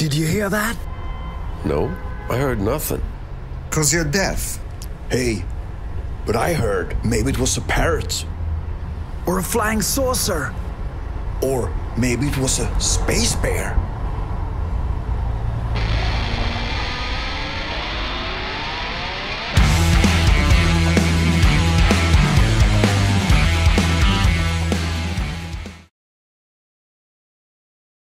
Did you hear that? No, I heard nothing. Cause you're deaf. Hey, but I heard maybe it was a parrot. Or a flying saucer? Or maybe it was a space bear.